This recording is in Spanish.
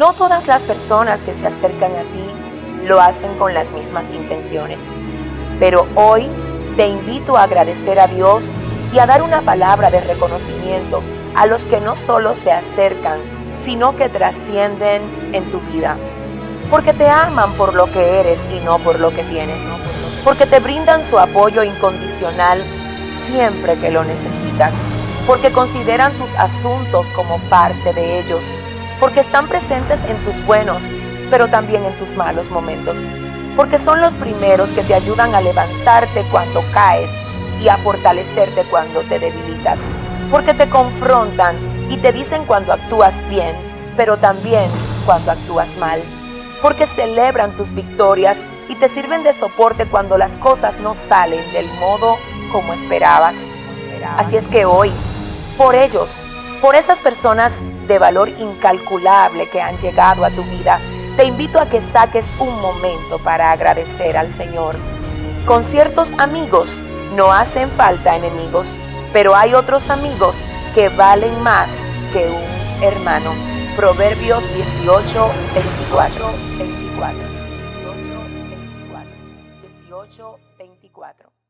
No todas las personas que se acercan a ti lo hacen con las mismas intenciones, pero hoy te invito a agradecer a Dios y a dar una palabra de reconocimiento a los que no solo se acercan, sino que trascienden en tu vida. Porque te aman por lo que eres y no por lo que tienes. Porque te brindan su apoyo incondicional siempre que lo necesitas. Porque consideran tus asuntos como parte de ellos. Porque están presentes en tus buenos, pero también en tus malos momentos. Porque son los primeros que te ayudan a levantarte cuando caes y a fortalecerte cuando te debilitas. Porque te confrontan y te dicen cuando actúas bien, pero también cuando actúas mal. Porque celebran tus victorias y te sirven de soporte cuando las cosas no salen del modo como esperabas. Así es que hoy, por ellos, por esas personas de valor incalculable que han llegado a tu vida, te invito a que saques un momento para agradecer al Señor. Con ciertos amigos no hacen falta enemigos, pero hay otros amigos que valen más que un hermano. Proverbios 18, 24, 24. 18, 24.